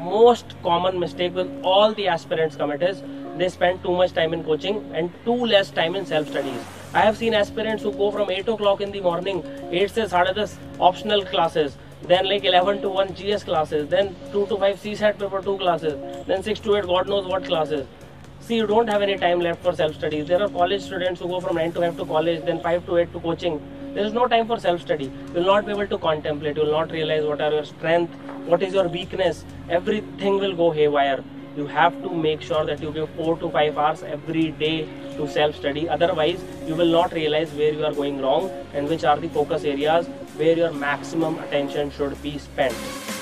most common mistake with all the aspirants commit is they spend too much time in coaching and too less time in self studies i have seen aspirants who go from 8 o'clock in the morning 8 se 10 optional classes then like 11 to 1 gs classes then 2 to 5 csat paper 2 classes then 6 to 8 god knows what classes. See you don't have any time left for self studies there are college students who go from 9 to 5 to college then 5 to 8 to coaching there is no time for self study you will not be able to contemplate. You will not realize what are your strength what is your weakness. Everything will go haywire. You have to make sure that you give 4 to 5 hours every day to self study otherwise you will not realize where you are going wrong and which are the focus areas where your maximum attention should be spent